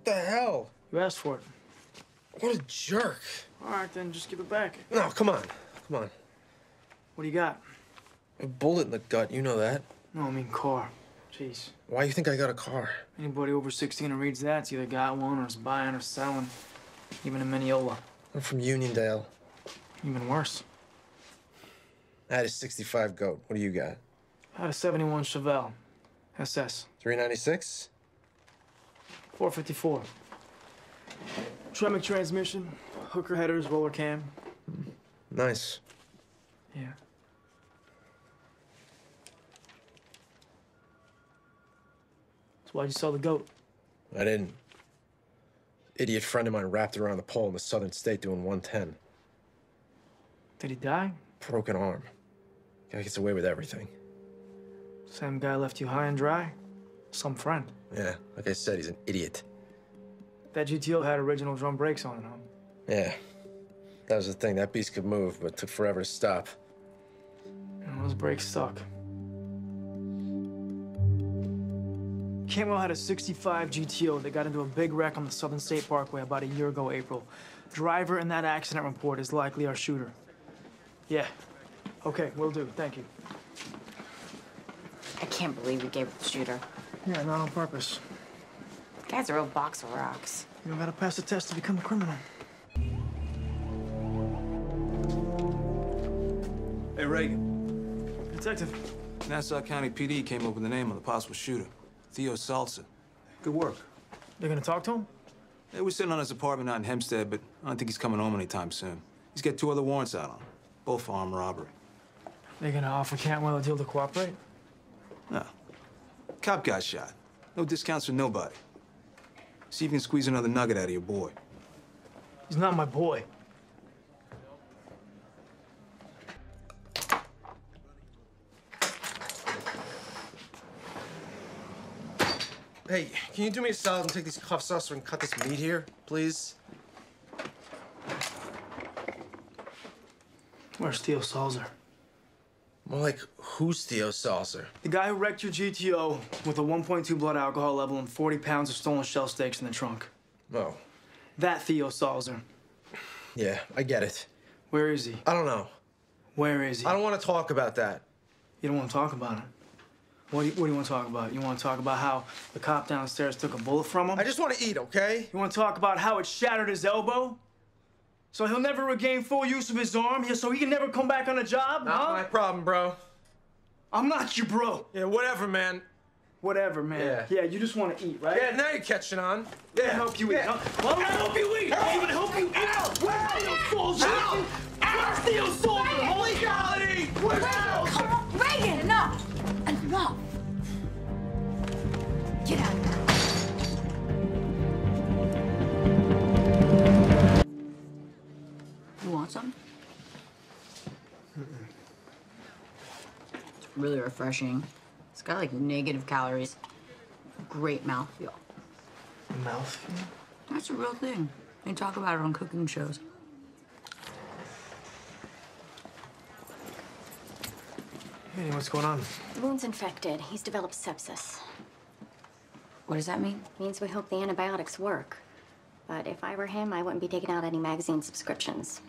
What the hell? You asked for it. What a jerk. All right, then just give it back. No, come on. Come on. What do you got? A bullet in the gut, you know that. No, I mean car. Jeez. Why do you think I got a car? Anybody over 16 who reads that's either got one or is buying or selling. Even in Mineola. I'm from Uniondale. Even worse. I had a 65 goat. What do you got? I had a 71 Chevelle. SS. 396? 454. Tremec transmission, hooker headers, roller cam. Nice. Yeah. So why'd you sell the goat? I didn't. Idiot friend of mine wrapped around the pole in the southern state doing 110. Did he die? Broken arm. Guy gets away with everything. Same guy left you high and dry? Some friend. Yeah, like I said, he's an idiot. That GTO had original drum brakes on it, huh? Yeah. That was the thing. That beast could move, but took forever to stop. And those brakes stuck. Cantwell had a 65 GTO that got into a big wreck on the Southern State Parkway about a year ago, April. Driver in that accident report is likely our shooter. Yeah. Okay, will do. Thank you. I can't believe we gave it the shooter. Yeah, not on purpose. Guy's a real box of rocks. You don't gotta pass the test to become a criminal. Hey, Reagan. Detective, Nassau County PD came up with the name of the possible shooter. Theo Salsa. Good work. they're gonna talk to him? They were sitting on his apartment out in Hempstead, but I don't think he's coming home anytime soon. He's got two other warrants out on him, both for armed robbery. They're gonna offer Cantwell a deal to cooperate? No. Cop got shot. No discounts for nobody. See if you can squeeze another nugget out of your boy. He's not my boy. Hey, can you do me a solid and take these cuffs off so we can cut this meat here, please? Where's Theo Salzer? More like, who's Theo Saucer? The guy who wrecked your GTO with a 1.2 blood alcohol level and 40 pounds of stolen shell steaks in the trunk. Oh, That Theo Salzer. yeah, I get it. Where is he? I don't know. Where is he? I don't want to talk about that. You don't want to talk about it. What do, you, what do you want to talk about? You want to talk about how the cop downstairs took a bullet from him? I just want to eat, okay? You want to talk about how it shattered his elbow? So he'll never regain full use of his arm, so he can never come back on a job? Not huh? my problem, bro. I'm not your bro. Yeah, whatever, man. Whatever, man. Yeah. Yeah, you just want to eat, right? Yeah, now you're catching on. Yeah, help you eat. Yeah. Huh? Why would I help you eat? I'm gonna help you eat. Where's Theo Soldier? Where's Theo Soldier? Holy quality! Where's Theo on, Reagan, enough! Enough! Get out of here. Really refreshing. It's got like negative calories. Great mouthfeel. Mouth. That's a real thing. They talk about it on cooking shows. Hey, what's going on? The wound's infected. He's developed sepsis. What does that mean? Means we hope the antibiotics work. But if I were him, I wouldn't be taking out any magazine subscriptions.